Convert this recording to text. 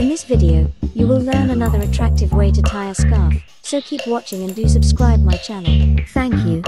In this video, you will learn another attractive way to tie a scarf, so keep watching and do subscribe my channel. Thank you.